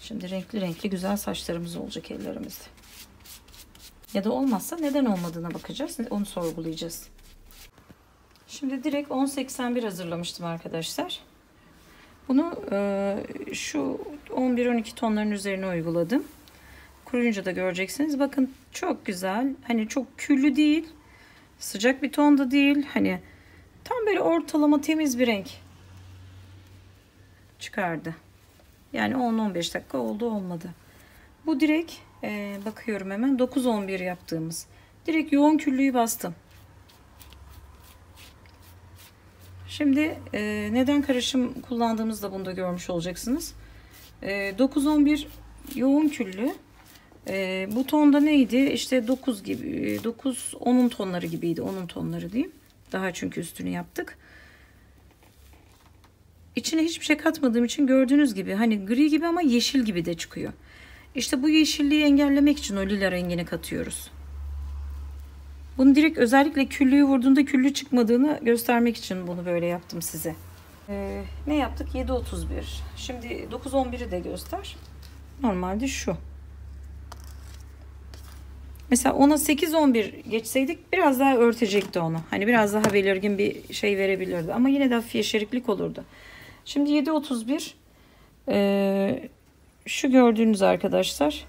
Şimdi renkli renkli güzel saçlarımız olacak ellerimizde. Ya da olmazsa neden olmadığına bakacağız. Onu sorgulayacağız. Şimdi direkt 1081 hazırlamıştım arkadaşlar. Bunu e, şu 11-12 tonların üzerine uyguladım. Kuruyunca da göreceksiniz. Bakın çok güzel. Hani çok küllü değil. Sıcak bir ton da değil. Hani tam böyle ortalama temiz bir renk çıkardı. Yani 10-15 dakika oldu olmadı. Bu direkt e, bakıyorum hemen 9-11 yaptığımız. Direkt yoğun küllüyü bastım. Şimdi e, neden karışım kullandığımızı da bunda görmüş olacaksınız. E, 9-11 yoğun küllü. E, bu tonda neydi? İşte 9 gibi 9 10'un tonları gibiydi. 10'un tonları diyeyim. Daha çünkü üstünü yaptık. İçine hiçbir şey katmadığım için gördüğünüz gibi hani gri gibi ama yeşil gibi de çıkıyor. İşte bu yeşilliği engellemek için o lila rengini katıyoruz. Bunu direkt özellikle küllüyü vurduğunda küllü çıkmadığını göstermek için bunu böyle yaptım size. Ee, ne yaptık? 7.31. Şimdi 9.11'i de göster. Normalde şu. Mesela ona 8-11 geçseydik biraz daha örtecekti onu. Hani biraz daha belirgin bir şey verebilirdi. Ama yine de hafif yeşeriklik olurdu. Şimdi 7.31 ee, şu gördüğünüz arkadaşlar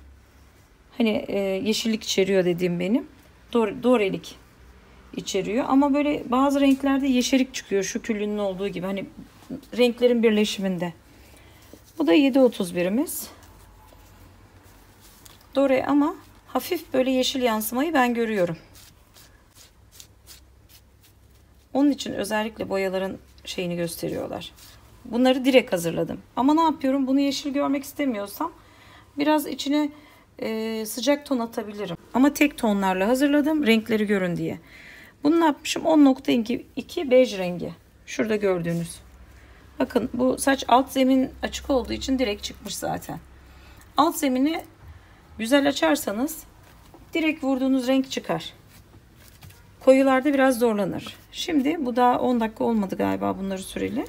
hani e, yeşillik içeriyor dediğim benim. Dor, dorelik içeriyor. Ama böyle bazı renklerde yeşerik çıkıyor. Şu küllünün olduğu gibi. Hani renklerin birleşiminde. Bu da 7.31'imiz. Dore ama hafif böyle yeşil yansımayı ben görüyorum. Onun için özellikle boyaların şeyini gösteriyorlar. Bunları direkt hazırladım. Ama ne yapıyorum? Bunu yeşil görmek istemiyorsam biraz içine e, sıcak ton atabilirim. Ama tek tonlarla hazırladım. Renkleri görün diye. Bunu ne yapmışım? 10.2 bej rengi. Şurada gördüğünüz. Bakın bu saç alt zemin açık olduğu için direkt çıkmış zaten. Alt zemini güzel açarsanız direkt vurduğunuz renk çıkar. Koyularda biraz zorlanır. Şimdi bu daha 10 dakika olmadı galiba bunları süreli.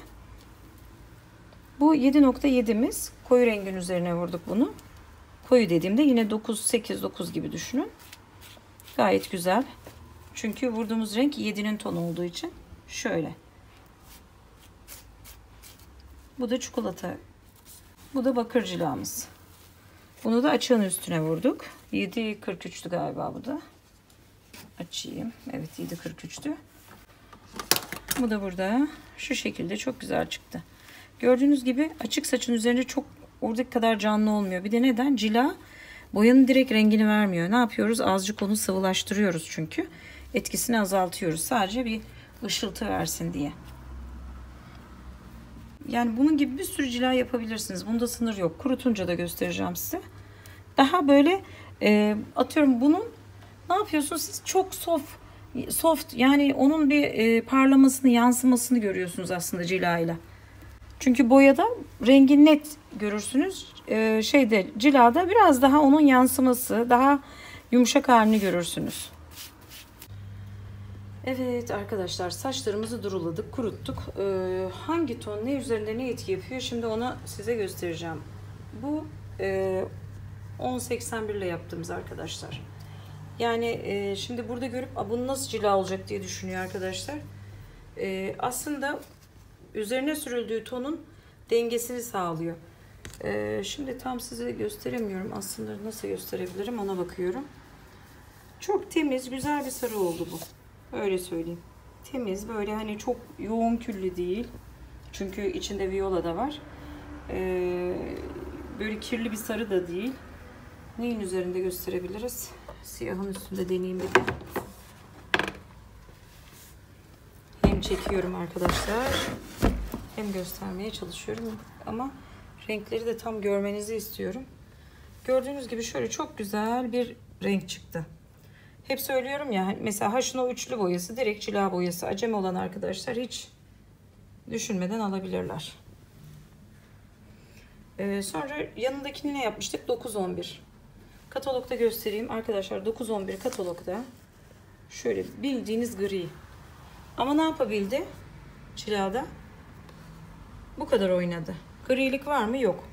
Bu 7.7'miz. Koyu rengin üzerine vurduk bunu. Koyu dediğimde yine 9, 8, 9 gibi düşünün. Gayet güzel. Çünkü vurduğumuz renk 7'nin tonu olduğu için şöyle. Bu da çikolata. Bu da bakır cilamız. Bunu da açığın üstüne vurduk. 7.43'tü galiba bu da. Açayım. Evet 7.43'tü. Bu da burada. Şu şekilde çok güzel çıktı. Gördüğünüz gibi açık saçın üzerinde çok oradaki kadar canlı olmuyor. Bir de neden? Cila boyanın direkt rengini vermiyor. Ne yapıyoruz? Azıcık onu sıvılaştırıyoruz çünkü. Etkisini azaltıyoruz. Sadece bir ışıltı versin diye. Yani bunun gibi bir sürü cila yapabilirsiniz. Bunda sınır yok. Kurutunca da göstereceğim size. Daha böyle e, atıyorum bunun ne yapıyorsunuz siz? Çok soft soft yani onun bir e, parlamasını yansımasını görüyorsunuz aslında cila ile. Çünkü boyada rengi net görürsünüz. Ee, şeyde cilada biraz daha onun yansıması, daha yumuşak halini görürsünüz. Evet arkadaşlar saçlarımızı duruladık, kuruttuk. Ee, hangi ton ne üzerinde ne etki yapıyor şimdi onu size göstereceğim. Bu e, 1081 ile yaptığımız arkadaşlar. Yani e, şimdi burada görüp bunu nasıl cila olacak diye düşünüyor arkadaşlar. E, aslında üzerine sürüldüğü tonun dengesini sağlıyor. Ee, şimdi tam size gösteremiyorum. Aslında nasıl gösterebilirim ona bakıyorum. Çok temiz, güzel bir sarı oldu bu. Öyle söyleyeyim. Temiz, böyle hani çok yoğun küllü değil. Çünkü içinde viola da var. Ee, böyle kirli bir sarı da değil. Neyin üzerinde gösterebiliriz? Siyahın üstünde deneyeyim bir de. Hem çekiyorum arkadaşlar hem göstermeye çalışıyorum ama renkleri de tam görmenizi istiyorum. Gördüğünüz gibi şöyle çok güzel bir renk çıktı. Hep söylüyorum ya mesela Haşino üçlü boyası direkt cila boyası. Acem olan arkadaşlar hiç düşünmeden alabilirler. Ee, sonra yanındakini ne yapmıştık? 9-11. Katalogda göstereyim. Arkadaşlar 9-11 katalogda şöyle bildiğiniz gri. Ama ne yapabildi? Çilada bu kadar oynadı. Grilik var mı? Yok.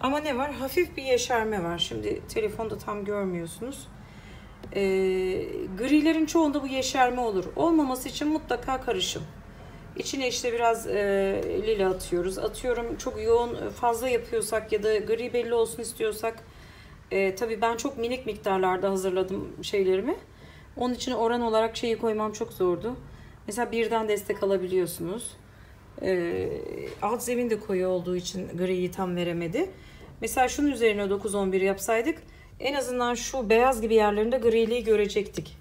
Ama ne var? Hafif bir yeşerme var. Şimdi telefonda tam görmüyorsunuz. Ee, grilerin çoğunda bu yeşerme olur. Olmaması için mutlaka karışım. İçine işte biraz e, lila atıyoruz. Atıyorum çok yoğun fazla yapıyorsak ya da gri belli olsun istiyorsak e, tabii ben çok minik miktarlarda hazırladım şeylerimi. Onun için oran olarak şeyi koymam çok zordu. Mesela birden destek alabiliyorsunuz. E, alt zemin de koyu olduğu için griyi tam veremedi. Mesela şunun üzerine 9-11 yapsaydık en azından şu beyaz gibi yerlerinde griliği görecektik.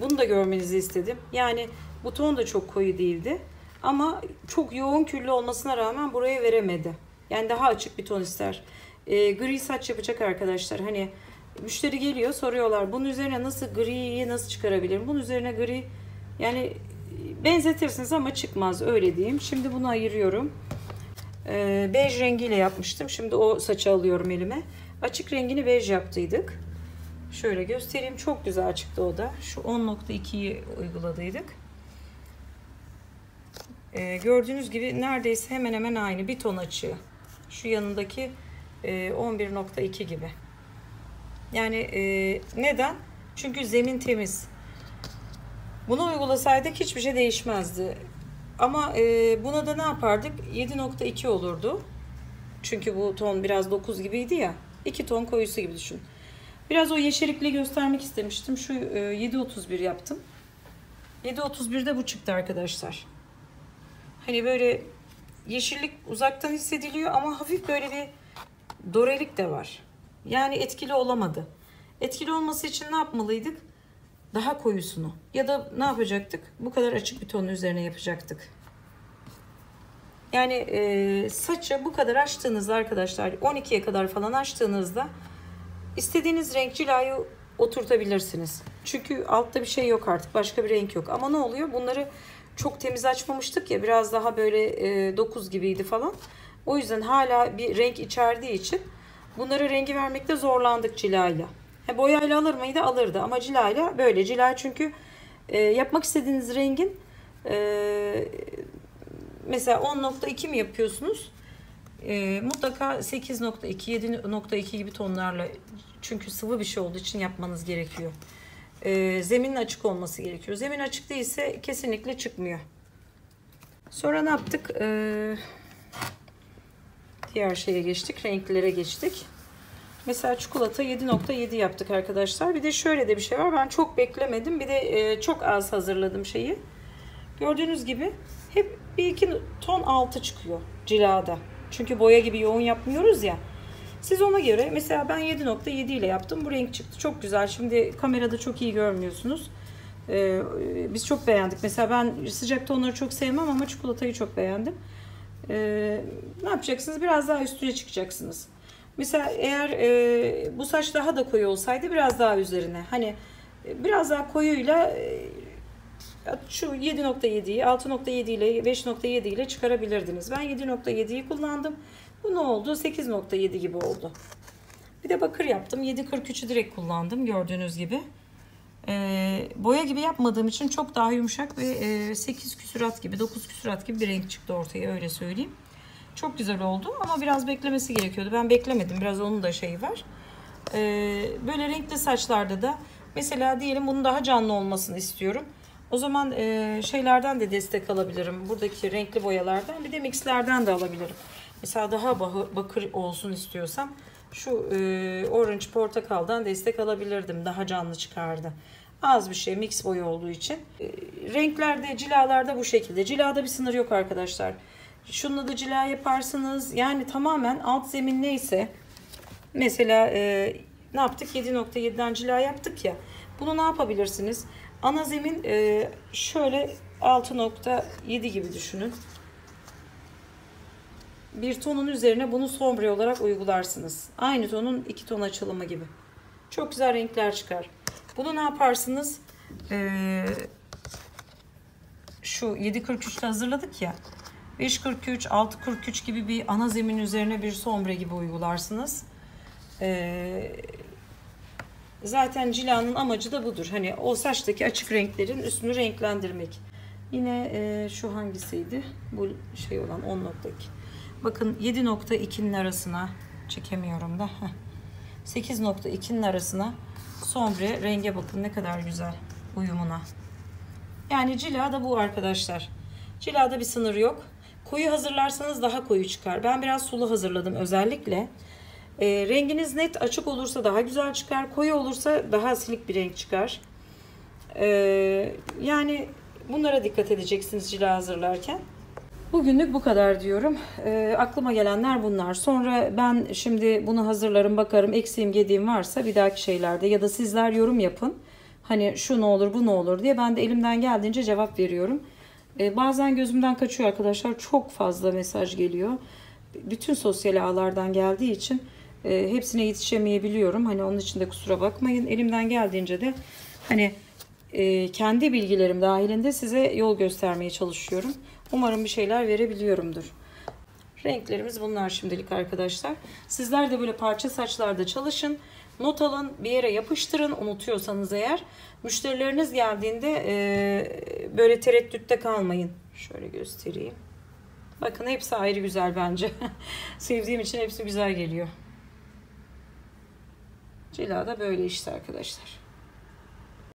Bunu da görmenizi istedim. Yani bu ton da çok koyu değildi. Ama çok yoğun küllü olmasına rağmen buraya veremedi. Yani daha açık bir ton ister. E, gri saç yapacak arkadaşlar. Hani müşteri geliyor soruyorlar. Bunun üzerine nasıl griyi nasıl çıkarabilirim? Bunun üzerine gri yani benzetirsiniz ama çıkmaz öyle diyeyim. Şimdi bunu ayırıyorum. E, bej rengiyle yapmıştım. Şimdi o saçı alıyorum elime. Açık rengini bej yaptıydık. Şöyle göstereyim. Çok güzel çıktı o da. Şu 10.2'yi uyguladıydık. Ee, gördüğünüz gibi neredeyse hemen hemen aynı bir ton açığı. Şu yanındaki e, 11.2 gibi. Yani e, neden? Çünkü zemin temiz. Bunu uygulasaydık hiçbir şey değişmezdi. Ama e, buna da ne yapardık? 7.2 olurdu. Çünkü bu ton biraz 9 gibiydi ya. 2 ton koyusu gibi düşün. Biraz o yeşerikli göstermek istemiştim. Şu e, 7.31 yaptım. 7.31'de bu çıktı arkadaşlar. Hani böyle yeşillik uzaktan hissediliyor ama hafif böyle bir dorelik de var. Yani etkili olamadı. Etkili olması için ne yapmalıydık? Daha koyusunu. Ya da ne yapacaktık? Bu kadar açık bir tonun üzerine yapacaktık. Yani e, saçı bu kadar açtığınızda arkadaşlar 12'ye kadar falan açtığınızda istediğiniz renk cilayı oturtabilirsiniz. Çünkü altta bir şey yok artık. Başka bir renk yok. Ama ne oluyor? Bunları çok temiz açmamıştık ya. Biraz daha böyle e, 9 gibiydi falan. O yüzden hala bir renk içerdiği için bunları rengi vermekte zorlandık cilayla. He, boyayla alır mıydı? Alırdı. Ama cilayla böyle. Cila çünkü e, yapmak istediğiniz rengin e, mesela 10.2 mi yapıyorsunuz? E, mutlaka 8.2, 7.2 gibi tonlarla çünkü sıvı bir şey olduğu için yapmanız gerekiyor. E, zeminin açık olması gerekiyor. Zemin açık değilse kesinlikle çıkmıyor. Sonra ne yaptık? E, diğer şeye geçtik. Renklere geçtik. Mesela çikolata 7.7 yaptık arkadaşlar. Bir de şöyle de bir şey var. Ben çok beklemedim. Bir de e, çok az hazırladım şeyi. Gördüğünüz gibi hep bir iki ton altı çıkıyor cilada. Çünkü boya gibi yoğun yapmıyoruz ya. Siz ona göre mesela ben 7.7 ile yaptım. Bu renk çıktı. Çok güzel. Şimdi kamerada çok iyi görmüyorsunuz. Ee, biz çok beğendik. Mesela ben sıcak tonları çok sevmem ama çikolatayı çok beğendim. Ee, ne yapacaksınız? Biraz daha üstüne çıkacaksınız. Mesela eğer e, bu saç daha da koyu olsaydı biraz daha üzerine. Hani e, biraz daha koyuyla e, şu 7.7'yi 6.7 ile 5.7 ile çıkarabilirdiniz. Ben 7.7'yi kullandım. Bu ne oldu? 8.7 gibi oldu. Bir de bakır yaptım. 7.43'ü direkt kullandım gördüğünüz gibi. Ee, boya gibi yapmadığım için çok daha yumuşak ve e, 8 küsurat gibi 9 küsurat gibi bir renk çıktı ortaya öyle söyleyeyim. Çok güzel oldu ama biraz beklemesi gerekiyordu. Ben beklemedim. Biraz onun da şeyi var. Ee, böyle renkli saçlarda da mesela diyelim bunun daha canlı olmasını istiyorum. O zaman e, şeylerden de destek alabilirim. Buradaki renkli boyalardan bir de mixlerden de alabilirim. Mesela daha bakır olsun istiyorsam şu e, orange portakaldan destek alabilirdim. Daha canlı çıkardı. Az bir şey mix boya olduğu için. E, renklerde, cilalarda bu şekilde. Cilada bir sınır yok arkadaşlar. Şununla da cila yaparsınız. Yani tamamen alt zemin neyse. Mesela e, ne yaptık? 7.7'den cila yaptık ya. Bunu ne yapabilirsiniz? Ana zemin e, şöyle 6.7 gibi düşünün. Bir tonun üzerine bunu sombre olarak uygularsınız. Aynı tonun iki ton açılımı gibi. Çok güzel renkler çıkar. Bunu ne yaparsınız? Ee, şu 7.43'te hazırladık ya. 5.43, 6.43 gibi bir ana zemin üzerine bir sombre gibi uygularsınız. Ee, zaten cilanın amacı da budur. Hani o saçtaki açık renklerin üstünü renklendirmek. Yine e, şu hangisiydi? Bu şey olan 10.2. Bakın 7.2'nin arasına Çekemiyorum da. Heh. 8.2'nin arasına sombre renge bakın ne kadar güzel uyumuna. Yani cila da bu arkadaşlar. Cilada bir sınır yok. Koyu hazırlarsanız daha koyu çıkar. Ben biraz sulu hazırladım özellikle. E, renginiz net açık olursa daha güzel çıkar. Koyu olursa daha silik bir renk çıkar. E, yani bunlara dikkat edeceksiniz cila hazırlarken. Bugünlük bu kadar diyorum. E, aklıma gelenler bunlar. Sonra ben şimdi bunu hazırlarım bakarım eksiğim gediğim varsa bir dahaki şeylerde ya da sizler yorum yapın. Hani şu ne olur bu ne olur diye ben de elimden geldiğince cevap veriyorum. E, bazen gözümden kaçıyor arkadaşlar. Çok fazla mesaj geliyor. Bütün sosyal ağlardan geldiği için e, hepsine yetişemeyebiliyorum. Hani onun için de kusura bakmayın. Elimden geldiğince de hani e, kendi bilgilerim dahilinde size yol göstermeye çalışıyorum. Umarım bir şeyler verebiliyorumdur. Renklerimiz bunlar şimdilik arkadaşlar. Sizler de böyle parça saçlarda çalışın. Not alın, bir yere yapıştırın unutuyorsanız eğer. Müşterileriniz geldiğinde e, böyle tereddütte kalmayın. Şöyle göstereyim. Bakın hepsi ayrı güzel bence. Sevdiğim için hepsi güzel geliyor. Cila da böyle işte arkadaşlar.